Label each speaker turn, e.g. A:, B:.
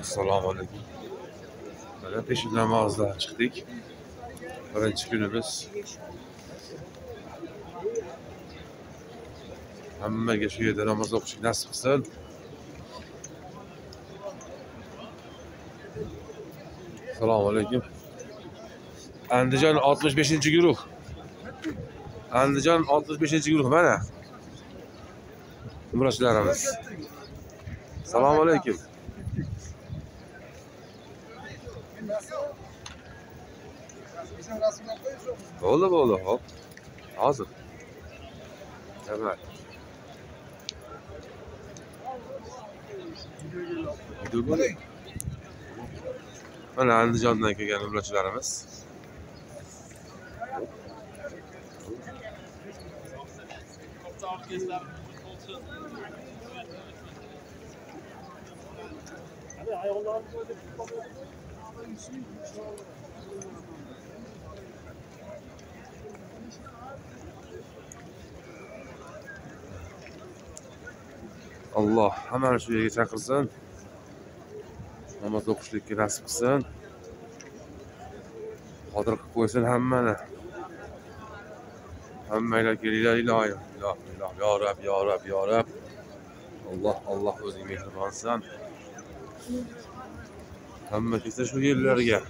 A: assalomu alaykum. Mana peshin namozidan chiqdik. Birinchi kunimiz. Hammaga shu yerda namoz o'qishlik nasib qilsin. Assalomu alaykum. Andijon oltmish beshinchi guruh. Andijon oltmish beshinchi guruh mana. Umrachilarimiz assalomu alaykum. Oğlum oğlum hop. Hazır. Temel. Gidiyor mu? Mana hani Andijondan kelgan umrachilarimiz. Hadi ayollarni qo'yib, alloh hammani shu yerga chaqirsin. Namoz o'qishlikka nasib qilsin. Qodir qilib qo'ysin hammani. Hammanglar kelinglar. Ilohim ilohim ilohim yo rab yo rab yo rab. Alloh alloh o'zing mehribonsan. أما تيسا شوية للرياح